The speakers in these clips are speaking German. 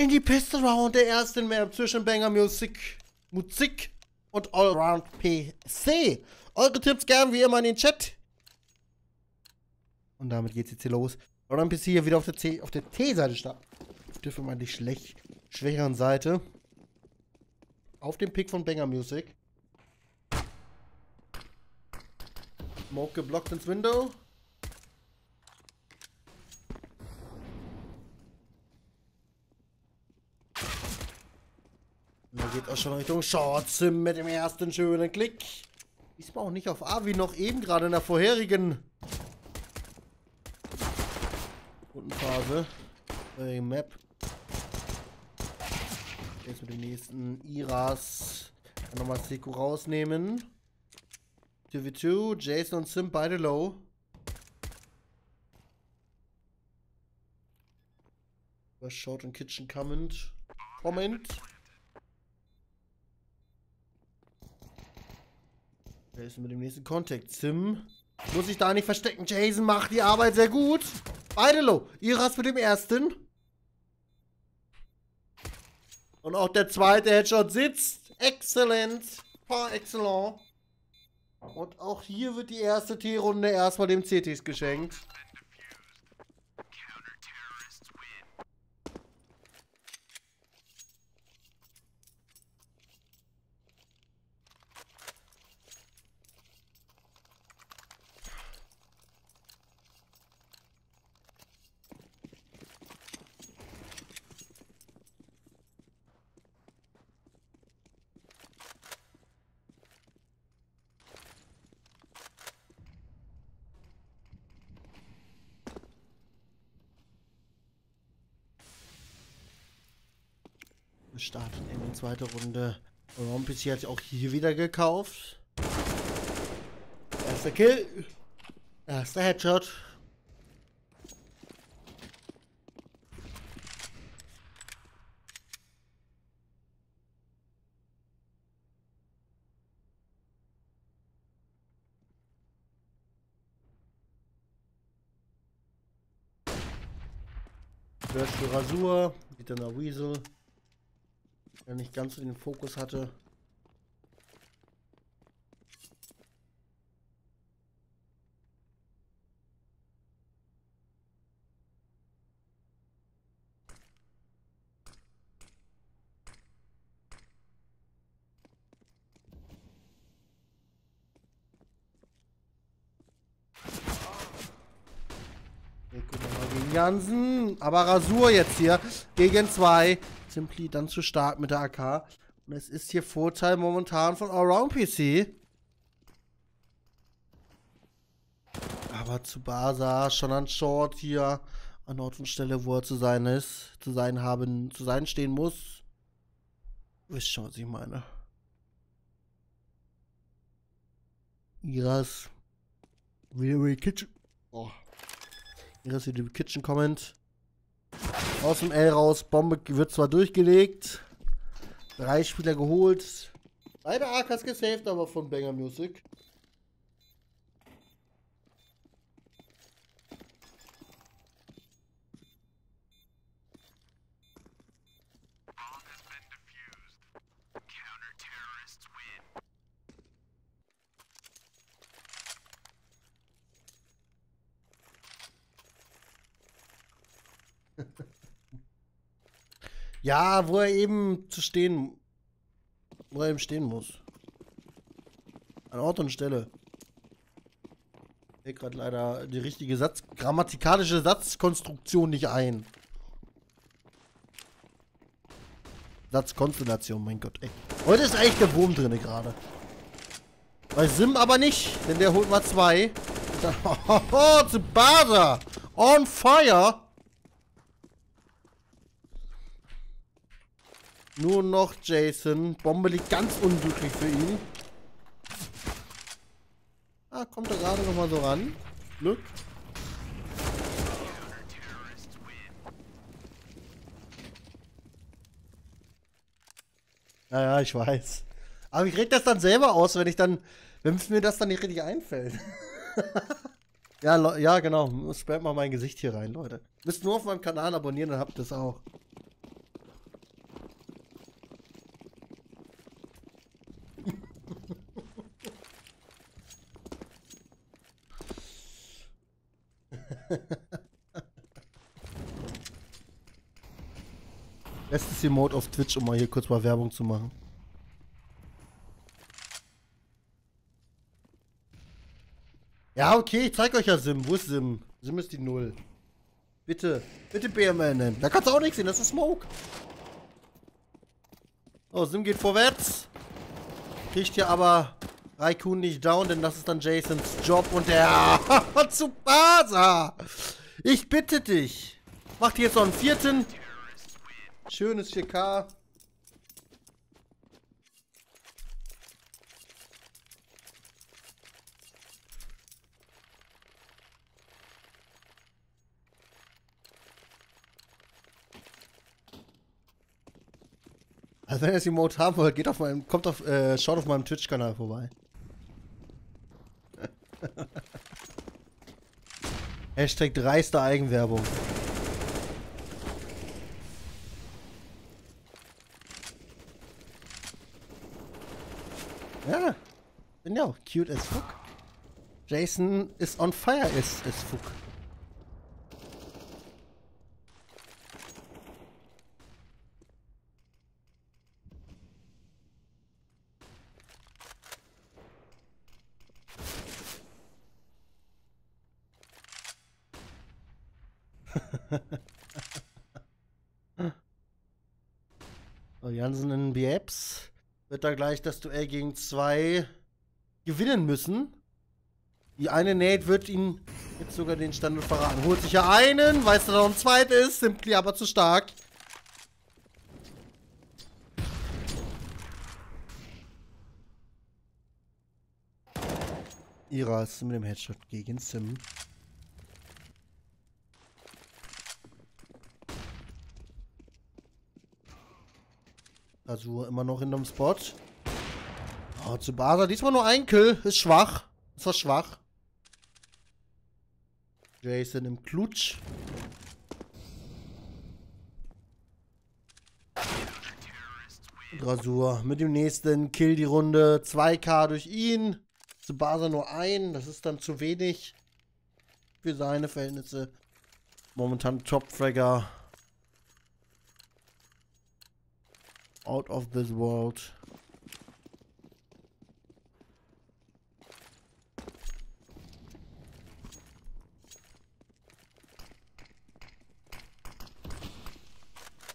in die Pistol Round, der ersten Map zwischen Banger Music, Musik und Allround PC. Eure Tipps gern wie immer in den Chat. Und damit geht's jetzt hier los. Allround PC hier wieder auf der auf der T-Seite starten. Dürfen wir mal die schlecht, schwächeren Seite. Auf dem Pick von Banger Music. Smoke geblockt ins Window. Geht auch schon Richtung Shortsim mit dem ersten schönen Klick. Diesmal auch nicht auf A, wie noch eben gerade in der vorherigen Rundenphase. Äh, Map. Jetzt mit dem nächsten Iras. Nochmal Seko rausnehmen. 2v2, Jason und Sim beide low. Was Short und Kitchen comment. Comment. Jason mit dem nächsten Contact. Sim muss sich da nicht verstecken. Jason macht die Arbeit sehr gut. Beide low. Iras mit dem ersten. Und auch der zweite Headshot sitzt. Excellent. Par excellent. Und auch hier wird die erste T-Runde erstmal dem CTs geschenkt. starten in die zweite Runde. Rompis hat auch hier wieder gekauft. Erster Kill. Erster Headshot. Virtual Rasur, eine Weasel der nicht ganz so den Fokus hatte. Jansen, aber Rasur jetzt hier gegen zwei. Simply dann zu stark mit der AK. Und es ist hier Vorteil momentan von Allround PC. Aber zu Basa schon an Short hier an Ort und Stelle, wo er zu sein ist, zu sein haben, zu sein stehen muss. Wisst schon, was ich meine. Iras Very Kitchen. Oh. Iras wieder Kitchen Comment. Aus dem L raus. Bombe wird zwar durchgelegt. Drei Spieler geholt. Beide AKs gesaved, aber von Banger Music. Ja, wo er eben zu stehen, wo er eben stehen muss. An Ort und Stelle. Ich gerade leider die richtige Satz, grammatikalische Satzkonstruktion nicht ein. Satzkonstellation, mein Gott, ey. Heute ist eigentlich der Wurm drin gerade. Bei Sim aber nicht, denn der holt mal zwei. Oh, Zubada! On fire! Nur noch Jason. Bombe liegt ganz unglücklich für ihn. Ah, kommt er gerade noch mal so ran. Glück. Naja, ich weiß. Aber ich rede das dann selber aus, wenn ich dann, wenn mir das dann nicht richtig einfällt. ja, ja, genau. Sperrt mal mein Gesicht hier rein, Leute. Müsst nur auf meinem Kanal abonnieren, dann habt ihr das auch. Bestes Emote auf Twitch, um mal hier kurz mal Werbung zu machen. Ja, okay, ich zeig euch ja Sim. Wo ist Sim? Sim ist die Null. Bitte, bitte BMN nennen. Da kannst du auch nichts sehen, das ist Smoke. Oh, Sim geht vorwärts. Kriegt hier aber Raikun nicht down, denn das ist dann Jasons Job und der zu Basa. Ich bitte dich. Macht jetzt noch einen vierten. Schönes 4K. Also wenn ihr das Emote haben wollt, geht auf meinem, kommt auf, äh, schaut auf meinem Twitch-Kanal vorbei. Hashtag dreiste Eigenwerbung. Ja, bin ja auch cute as fuck. Jason ist on fire as, as fuck. so, Jansen in BAPS wird da gleich das Duell gegen zwei gewinnen müssen. Die eine Nate wird ihn jetzt sogar den Standard verraten. Holt sich ja einen, weiß, dass er noch ein zweiter ist. Simply aber zu stark. Iras mit dem Headshot gegen Sim. Azur immer noch in dem Spot. Oh, zu Basa. Diesmal nur ein Kill. Ist schwach. Ist das schwach. Jason im Klutsch. Rasur mit dem nächsten Kill die Runde. 2k durch ihn. Zu Basa nur ein. Das ist dann zu wenig für seine Verhältnisse. Momentan Top-Fragger. Out of this world.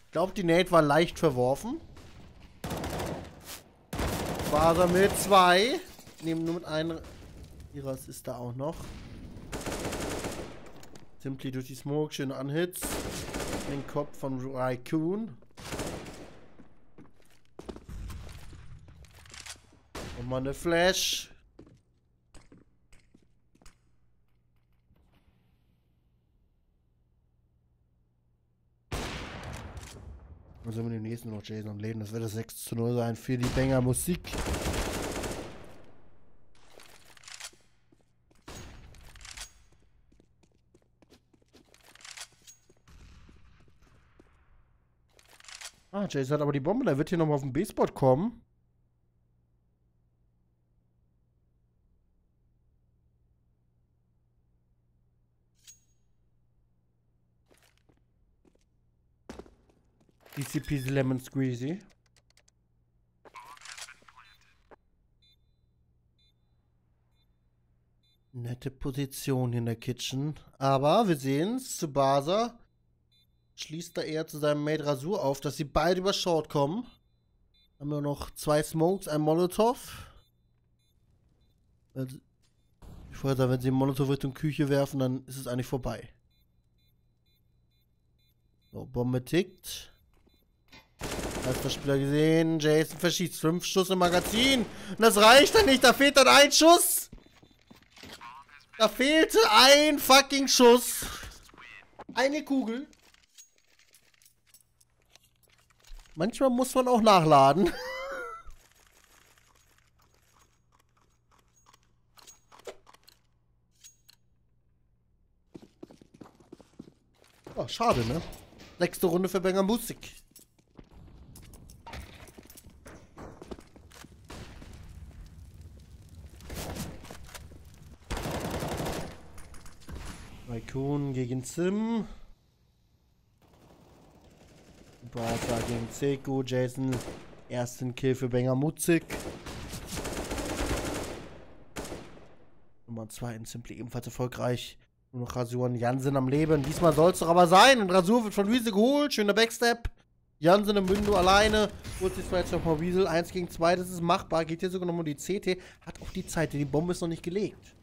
Ich glaube, die Nate war leicht verworfen. Faser mit zwei. Nehmen nur mit einem. Iras ist da auch noch. Simply durch die Smoke, schön anhits. Den Kopf von Raikun. Nochmal eine Flash. Dann sind wir den nächsten noch Jason am Leben. Das wird das 6 zu 0 sein für die Banger Musik. Ah, Jason hat aber die Bombe. Der wird hier nochmal auf den B-Spot kommen. Peasy lemon squeezy. Nette Position in der Kitchen. Aber wir sehen es, Tsubasa schließt da eher zu seinem Mate Rasur auf, dass sie beide über Short kommen. Haben wir noch zwei Smokes, ein Molotov. Ich wollte sagen, wenn sie Molotov Richtung Küche werfen, dann ist es eigentlich vorbei. So, Bombe tickt. Erster Spieler gesehen. Jason verschießt fünf Schuss im Magazin. Und das reicht dann nicht. Da fehlt dann ein Schuss. Da fehlte ein fucking Schuss. Eine Kugel. Manchmal muss man auch nachladen. Oh, schade, ne? Nächste Runde für Banger Musik. Raikun gegen Sim. Barca gegen Seku. Jason, ersten Kill für Benga Mutzig. Nummer 2 in Simply ebenfalls erfolgreich. Nur noch Rasur und Jansen am Leben. Diesmal soll es doch aber sein. Und Rasur wird von Wiese geholt. Schöner Backstep. Jansen im Window alleine. Holt sich jetzt nochmal Wiesel. 1 gegen 2, das ist machbar. Geht hier sogar nochmal die CT. Hat auch die Zeit, die Bombe ist noch nicht gelegt.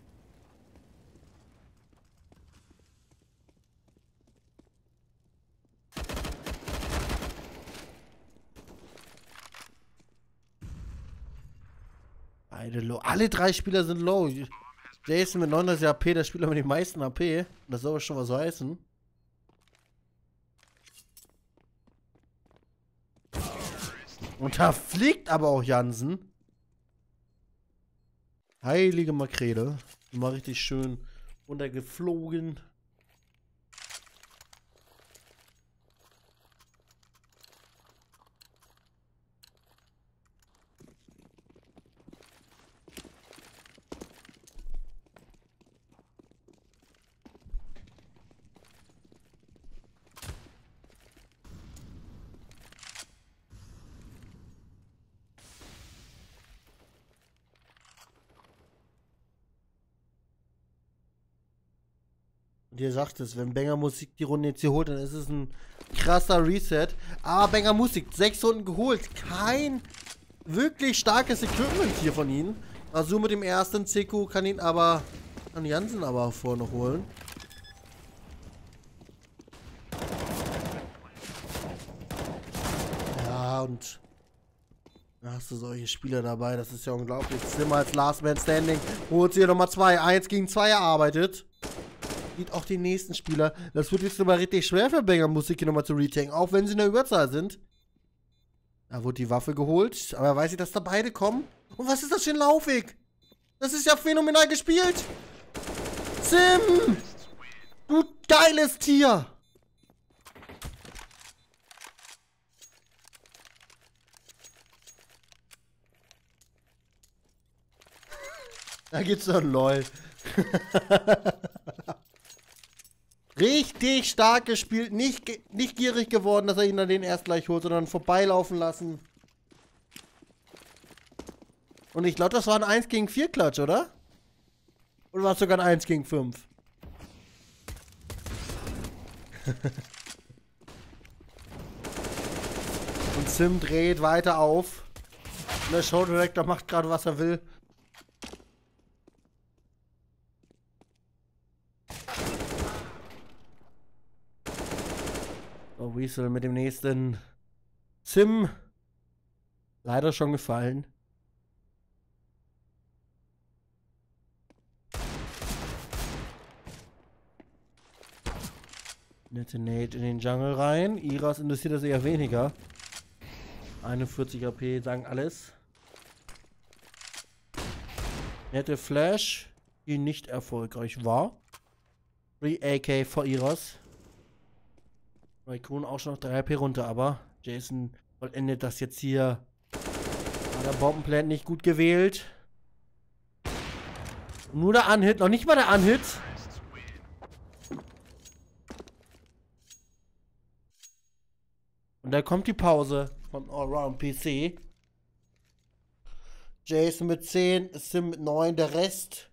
Beide low. Alle drei Spieler sind low. Jason mit 39 AP, der Spieler mit den meisten AP. Das soll aber schon was heißen. Und da fliegt aber auch Jansen. Heilige Makrele. Mal richtig schön runtergeflogen. Und ihr sagt es, wenn Banger Musik die Runde jetzt hier holt, dann ist es ein krasser Reset. Aber Banger Musik, sechs Runden geholt. Kein wirklich starkes Equipment hier von ihnen. Also mit dem ersten Ziku kann ihn aber an Jansen aber vorne holen. Ja, und da hast du solche Spieler dabei, das ist ja unglaublich. Zimmer als Last Man Standing holt sie hier Nummer 2. 1 gegen 2 erarbeitet sieht auch den nächsten Spieler. Das wird jetzt nochmal richtig schwer für Banger Musik hier nochmal zu retanken, auch wenn sie in der Überzahl sind. Da wurde die Waffe geholt, aber weiß ich, dass da beide kommen? Und was ist das für ein Laufweg? Das ist ja phänomenal gespielt. Sim! Du geiles Tier! Da geht's doch LOL. Richtig stark gespielt. Nicht, nicht gierig geworden, dass er ihn dann den erst gleich holt, sondern vorbeilaufen lassen. Und ich glaube, das war ein 1 gegen 4 Klatsch, oder? Oder war es sogar ein 1 gegen 5? Und Sim dreht weiter auf. Und der Show Director macht gerade, was er will. So, Weasel mit dem nächsten Sim. Leider schon gefallen. Nette Nate in den Jungle rein. Iras interessiert das eher weniger. 41 AP sagen alles. Nette Flash, die nicht erfolgreich war. 3 AK vor Iras. Raikkonen auch schon noch 3 HP runter, aber Jason vollendet das jetzt hier. War der Bombenplan nicht gut gewählt. Nur der Anhit, noch nicht mal der Anhit. Und da kommt die Pause von Allround PC. Jason mit 10, Sim mit 9, der Rest.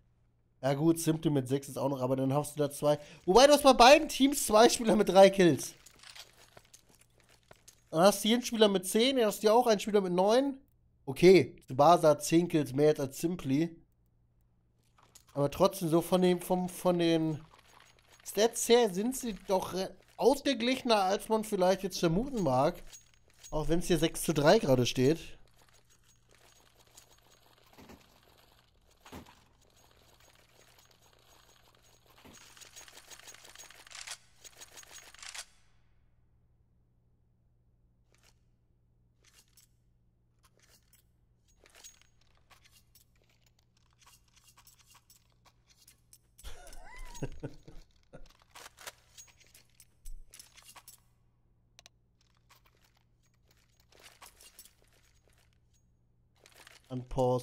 Ja gut, Symptom mit 6 ist auch noch, aber dann hast du da zwei. Wobei du hast bei beiden Teams zwei Spieler mit 3 Kills. Dann hast du hier einen Spieler mit 10, dann hast du ja auch einen Spieler mit 9. Okay, Tsubasa hat 10 Kills mehr als Simply. Aber trotzdem, so von den, vom, von den Stats her sind sie doch ausgeglichener, als man vielleicht jetzt vermuten mag. Auch wenn es hier 6 zu 3 gerade steht.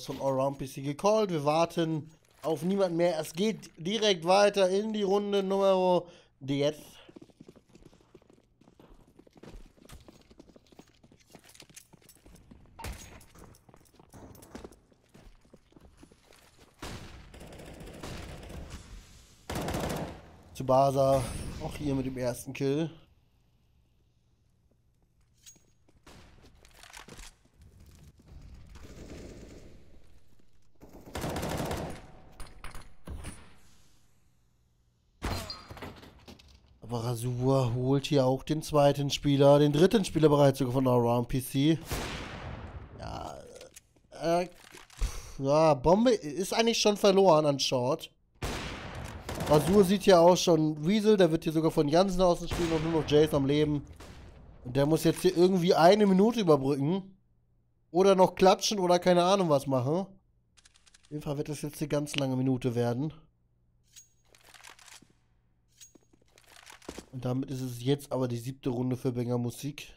An Pause von Allround PC gecallt. Wir warten auf niemanden mehr. Es geht direkt weiter in die Runde Nummer 10. Tsubasa, auch hier mit dem ersten Kill. Aber Rasur holt hier auch den zweiten Spieler, den dritten Spieler bereits sogar von Around PC. Ja, äh, ja, Bombe ist eigentlich schon verloren an Short. Rasur sieht ja auch schon Weasel, der wird hier sogar von Jansen außen spielen und nur noch Jace am Leben. Und der muss jetzt hier irgendwie eine Minute überbrücken. Oder noch klatschen oder keine Ahnung was machen. Auf jeden Fall wird das jetzt eine ganz lange Minute werden. Und damit ist es jetzt aber die siebte Runde für Banger Musik.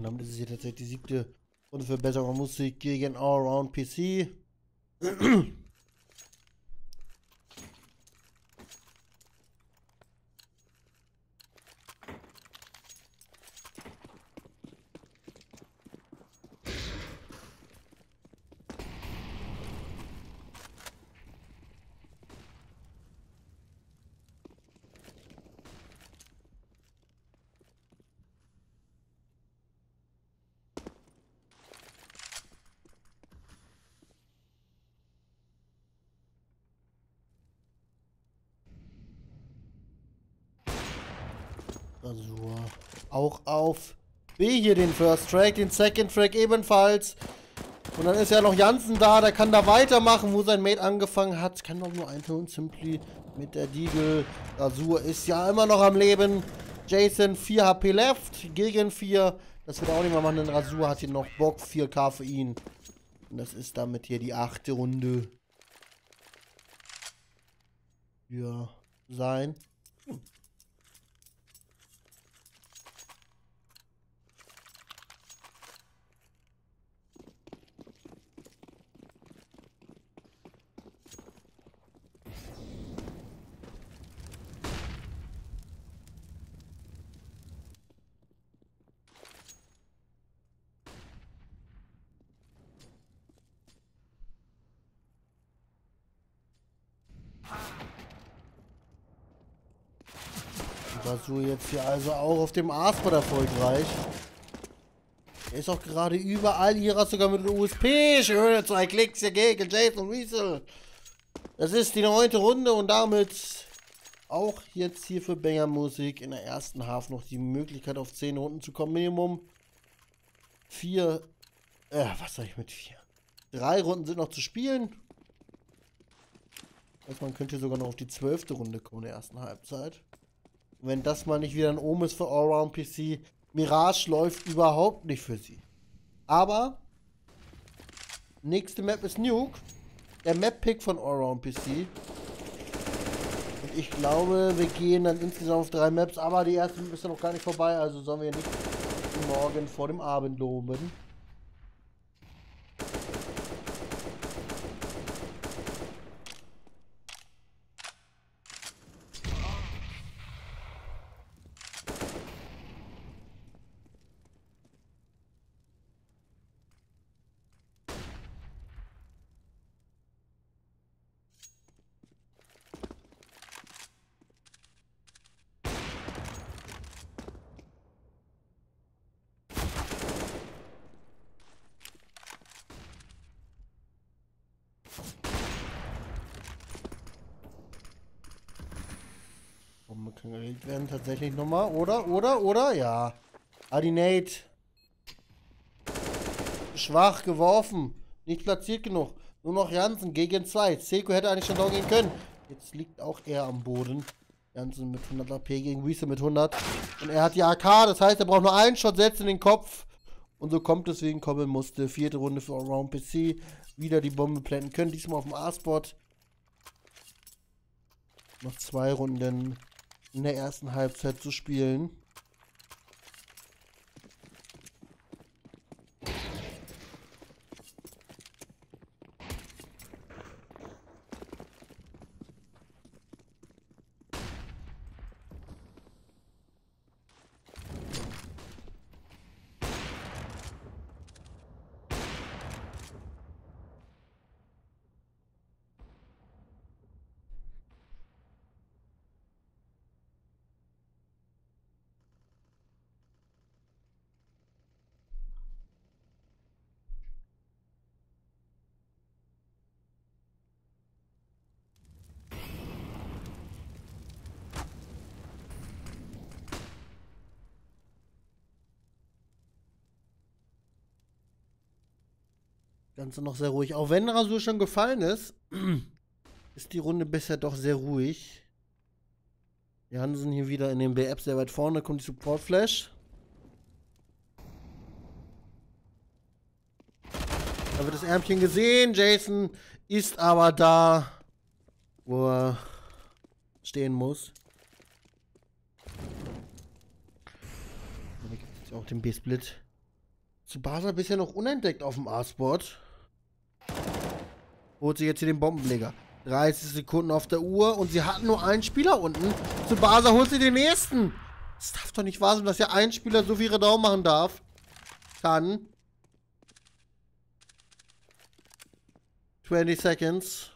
Und damit ist es hier tatsächlich die siebte Runde für bessere Musik gegen Allround PC. Rasur. Auch auf B hier den First Track, den Second Track ebenfalls. Und dann ist ja noch Jansen da, der kann da weitermachen, wo sein Mate angefangen hat. Kann doch nur ein Ton Simply mit der Deagle. Rasur ist ja immer noch am Leben. Jason 4 HP left, gegen 4. Das wird auch nicht mehr machen, denn Rasur hat hier noch Bock, 4K für ihn. Und das ist damit hier die achte Runde. Ja, sein. Rasur jetzt hier also auch auf dem Aspert erfolgreich. Er ist auch gerade überall hier, sogar mit dem USP. Schöne zwei Klicks hier gegen Jason Weasel. Das ist die neunte Runde und damit auch jetzt hier für Banger Musik in der ersten Half noch die Möglichkeit auf 10 Runden zu kommen. Minimum vier, äh, was sag ich mit vier? Drei Runden sind noch zu spielen. Also man könnte sogar noch auf die zwölfte Runde kommen in der ersten Halbzeit. Wenn das mal nicht wieder ein Ohm ist für Allround PC. Mirage läuft überhaupt nicht für sie. Aber nächste Map ist Nuke. Der Map-Pick von Allround PC. Und ich glaube, wir gehen dann insgesamt auf drei Maps. Aber die erste Map ist ja noch gar nicht vorbei. Also sollen wir nicht morgen vor dem Abend loben. Bombe kann gelegt werden, tatsächlich nochmal. Oder, oder, oder? Ja. Adinate. Schwach geworfen. Nicht platziert genug. Nur noch Jansen gegen zwei. Seko hätte eigentlich schon down gehen können. Jetzt liegt auch er am Boden. Jansen mit 100 AP gegen Wiese mit 100. Und er hat die AK, das heißt, er braucht nur einen Shot setzen in den Kopf. Und so kommt es, wegen kommen musste. Vierte Runde für Allround PC. Wieder die Bombe planten können. Diesmal auf dem A-Spot. Noch zwei Runden in der ersten Halbzeit zu spielen. Ganze noch sehr ruhig. Auch wenn Rasur schon gefallen ist, ist die Runde bisher doch sehr ruhig. Die Hansen hier wieder in den BF sehr weit vorne, kommt die Support Flash. Da wird das Ärmchen gesehen. Jason ist aber da, wo er stehen muss. Da gibt es auch den B-Split. Tsubasa bisher noch unentdeckt auf dem A-Spot. Holt sich jetzt hier den Bombenleger. 30 Sekunden auf der Uhr und sie hatten nur einen Spieler unten. Tsubasa holt sie den nächsten. Das darf doch nicht wahr sein, dass ja ein Spieler so viele Daumen machen darf. Kann. 20 Seconds.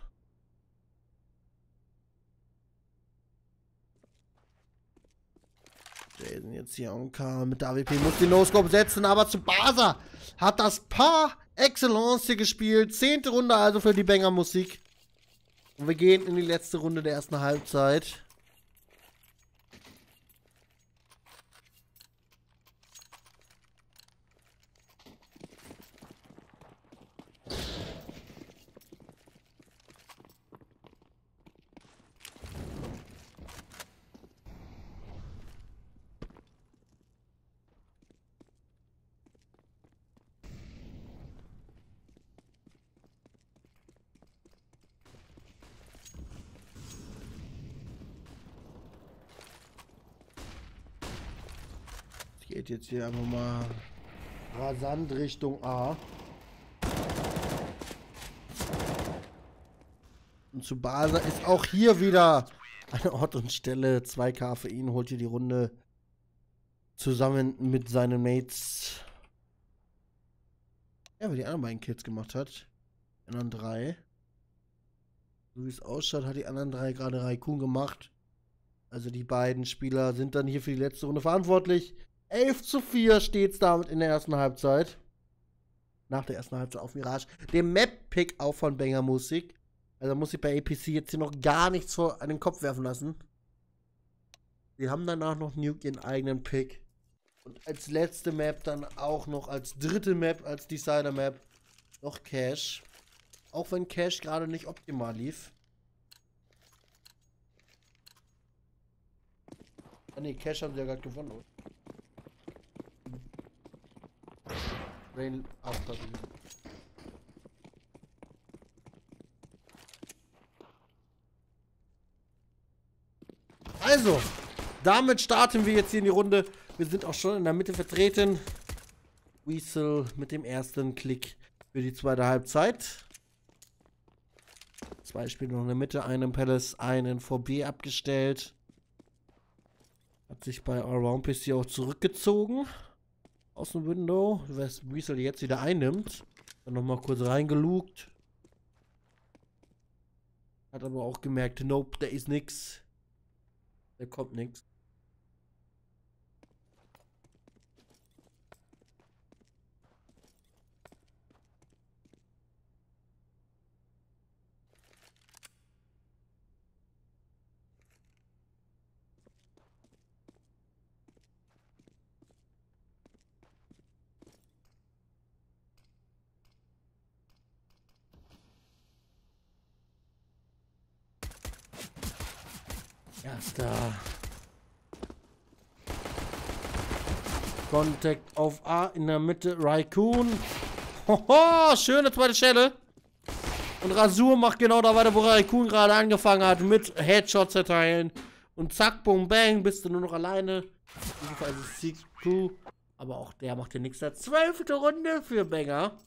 Jason jetzt hier und Karl mit der AWP muss den No-Scope setzen, aber Tsubasa hat das Paar Excellence hier gespielt. Zehnte Runde also für die Banger Musik. Und wir gehen in die letzte Runde der ersten Halbzeit. Geht jetzt hier einfach mal rasant Richtung A. Und zu Basa ist auch hier wieder eine Ort und Stelle. 2K für ihn holt hier die Runde zusammen mit seinen Mates. Ja, weil die anderen beiden Kills gemacht hat. Die anderen drei. So wie es ausschaut, hat die anderen drei gerade Raikun gemacht. Also die beiden Spieler sind dann hier für die letzte Runde verantwortlich. 11 zu 4 steht es damit in der ersten Halbzeit. Nach der ersten Halbzeit auf Mirage. Dem Map-Pick auch von Banger Musik. Also muss ich bei APC jetzt hier noch gar nichts vor an den Kopf werfen lassen. Wir haben danach noch Nuke ihren eigenen Pick. Und als letzte Map dann auch noch als dritte Map, als Decider Map, noch Cash. Auch wenn Cash gerade nicht optimal lief. Ah ne, Cash haben sie ja gerade gewonnen. Rain aufpassen. Also, damit starten wir jetzt hier in die Runde. Wir sind auch schon in der Mitte vertreten. Weasel mit dem ersten Klick für die zweite Halbzeit. Zwei Spiele noch in der Mitte, einen Palace, einen VB abgestellt. Hat sich bei Allround PC auch zurückgezogen aus dem Window, was Weasel jetzt wieder einnimmt. Dann nochmal kurz reingelugt. Hat aber auch gemerkt, nope, da ist nix. Da kommt nix. Erster. Kontakt auf A in der Mitte. Raikun. Hoho, schöne zweite Stelle. Und Rasur macht genau da weiter, wo Raikun gerade angefangen hat, mit Headshots erteilen. Und zack, boom, bang, bist du nur noch alleine. Jedenfalls ist Sieg Crew. Aber auch der macht hier nichts. Zwölfte Runde für Banger.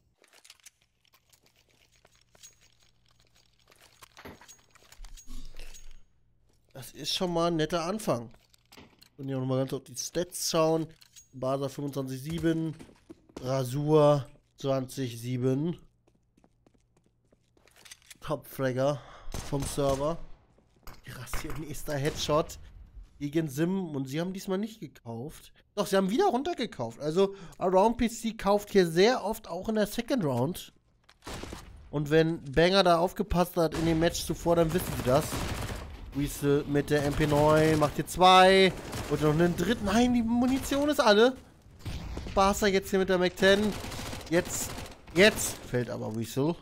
Das ist schon mal ein netter Anfang. Und hier nochmal ganz auf die Stats schauen. Basa 25,7. Rasur 20,7. Top-Fragger vom Server. Krass, hier nächster Headshot gegen Sim. Und sie haben diesmal nicht gekauft. Doch, sie haben wieder runtergekauft. Also, Around PC kauft hier sehr oft auch in der Second Round. Und wenn Banger da aufgepasst hat in dem Match zuvor, dann wissen sie das. Weasel mit der MP9 macht hier zwei. Und noch einen dritten. Nein, die Munition ist alle. Barca jetzt hier mit der Mac-10. Jetzt, jetzt fällt aber Weasel.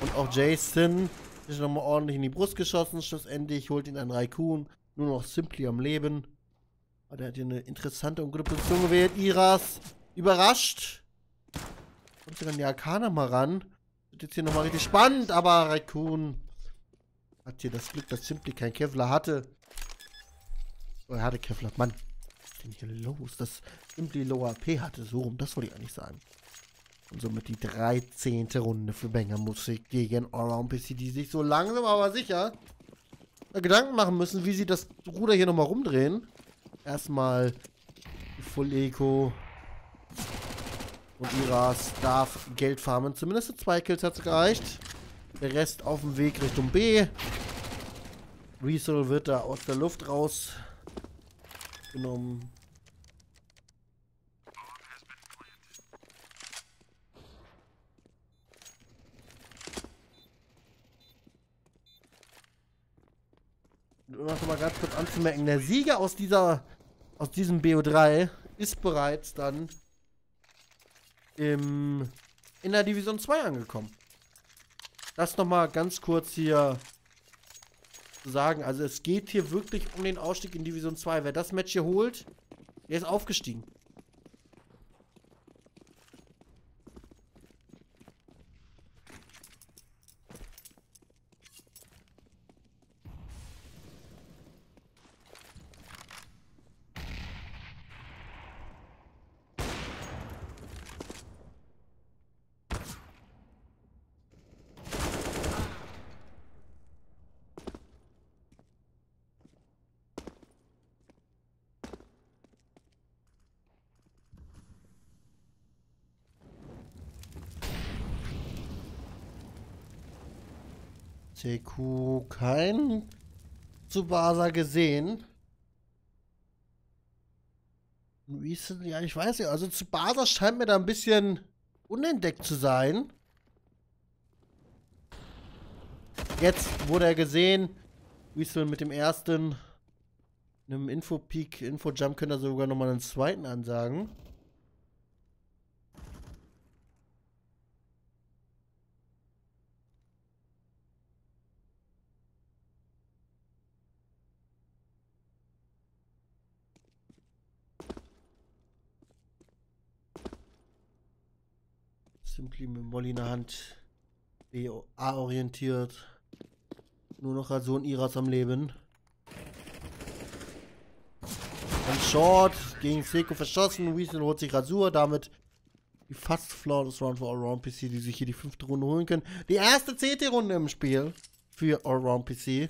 Und auch Jason ist nochmal ordentlich in die Brust geschossen. Schlussendlich holt ihn ein Raikun. Nur noch Simply am Leben. Aber der hat hier eine interessante und gute Position gewählt. Iras überrascht. Kommt sogar an die Arkana mal ran. Wird jetzt hier nochmal richtig spannend, aber Raikun hat hier das Glück, dass Simply kein Kevlar hatte. Oh, er hatte Kevlar. Mann, was ist denn hier los? Dass Simply Low AP hatte. So rum, das wollte ich eigentlich sagen. Und somit die 13. Runde für Banger Musik gegen Allround PC, die sich so langsam aber sicher Gedanken machen müssen, wie sie das Ruder hier nochmal rumdrehen. Erstmal Full Eco. Und Iras darf Geld farmen. Zumindest zwei Kills hat es gereicht. Der Rest auf dem Weg Richtung B. Weasel wird da aus der Luft rausgenommen. Das mal ganz kurz anzumerken, der Sieger aus dieser, aus diesem BO3 ist bereits dann im, in der Division 2 angekommen das nochmal ganz kurz hier sagen. Also es geht hier wirklich um den Ausstieg in Division 2. Wer das Match hier holt, der ist aufgestiegen. TQ kein Tsubasa gesehen. Ja, ich weiß ja, also Tsubasa scheint mir da ein bisschen unentdeckt zu sein. Jetzt wurde er gesehen. Whistle mit dem ersten. Einem Info-Peak, Info-Jump könnte er sogar nochmal einen zweiten ansagen. Simply mit Molly in der Hand. A-orientiert. Nur noch Rason Iras am Leben. Und Short gegen Seiko verschossen. Weasel holt sich Rasur. Damit die fast flawless Round für Allround PC, die sich hier die fünfte Runde holen können. Die erste CT-Runde im Spiel für Allround PC.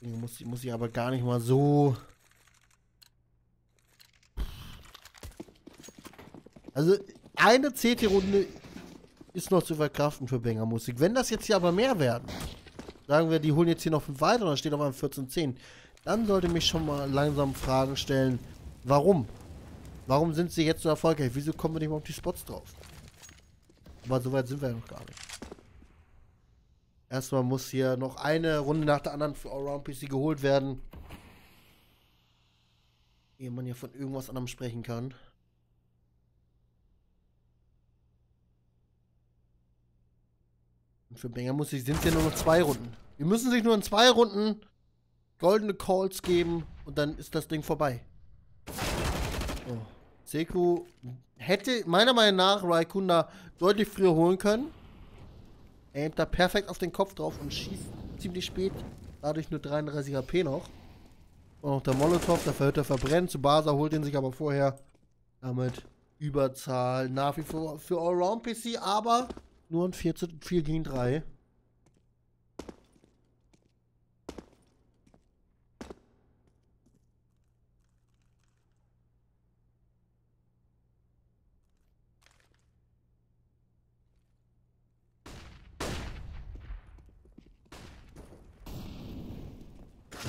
Muss, muss ich aber gar nicht mal so. Also, eine CT-Runde ist noch zu verkraften für Banger Musik. Wenn das jetzt hier aber mehr werden, sagen wir, die holen jetzt hier noch fünf weiter und dann steht auf einmal 14-10, dann sollte mich schon mal langsam Fragen stellen, warum? Warum sind sie jetzt so erfolgreich? Wieso kommen wir nicht mal auf die Spots drauf? Aber so weit sind wir ja noch gar nicht. Erstmal muss hier noch eine Runde nach der anderen für Allround PC geholt werden. Ehe man hier von irgendwas anderem sprechen kann. Für Banger muss ich sind ja nur noch zwei Runden. Wir müssen sich nur in zwei Runden goldene Calls geben und dann ist das Ding vorbei. Oh. Seku hätte meiner Meinung nach Raikunda deutlich früher holen können. Er aimt da perfekt auf den Kopf drauf und schießt ziemlich spät. Dadurch nur 33 HP noch. Und noch der Molotov, der verhört er verbrennt. Tsubasa holt ihn sich aber vorher. Damit Überzahl nach wie vor für Allround-PC, aber nur ein 4, zu, 4 gegen 3.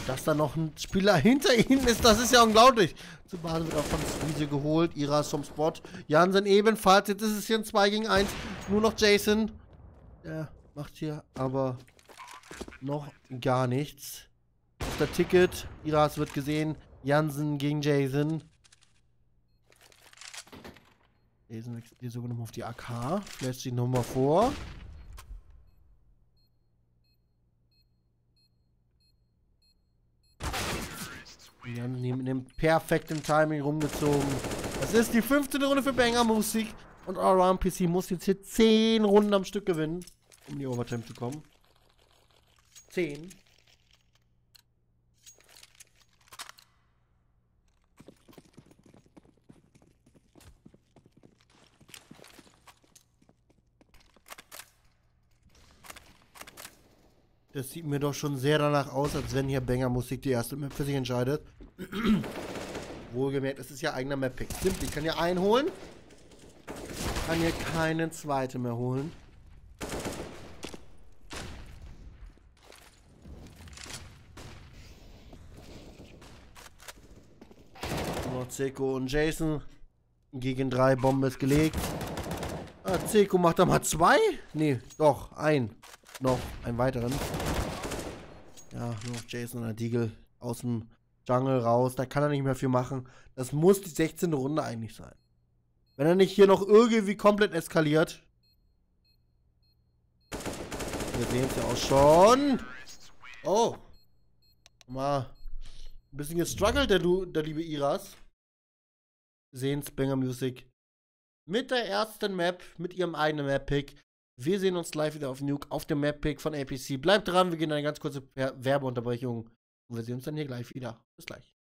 Dass da noch ein Spieler hinter ihnen ist, das ist ja unglaublich. Zu Baden wird auch von Squeeze geholt. Ira zum Spot. Jansen ebenfalls. Jetzt ist es hier ein 2 gegen 1. Nur noch Jason. Der macht hier aber noch gar nichts. Auf der Ticket. Iras wird gesehen. Jansen gegen Jason. Jason wechselt hier sogar nochmal auf die AK. Lässt sich nochmal vor. Wir haben ihn mit dem perfekten Timing rumgezogen. Das ist die 15. Runde für Banger Musik. Und Allround PC muss jetzt hier 10 Runden am Stück gewinnen, um die Overtime zu kommen. 10. Das sieht mir doch schon sehr danach aus, als wenn hier Banger Musik die erste Map für sich entscheidet. Wohlgemerkt, es ist ja eigener Map-Pick. Stimmt, ich kann ja einen holen. Kann hier keinen zweiten mehr holen. Noch Zeko und Jason. Gegen drei Bombe ist gelegt. Ah, Zeko macht da mal zwei? Nee, doch, ein. Noch einen weiteren. Ja, nur noch Jason und der Deagle aus dem Jungle raus. Da kann er nicht mehr viel machen. Das muss die 16. Runde eigentlich sein. Wenn er nicht hier noch irgendwie komplett eskaliert. Wir sehen es ja auch schon. Oh. Mal ein bisschen gestruggelt, der, du, der liebe Iras. Wir sehen Banger Music mit der ersten Map, mit ihrem eigenen Map-Pick. Wir sehen uns live wieder auf Nuke, auf dem Map-Pick von APC. Bleibt dran, wir gehen eine ganz kurze Werbeunterbrechung. Und wir sehen uns dann hier gleich wieder. Bis gleich.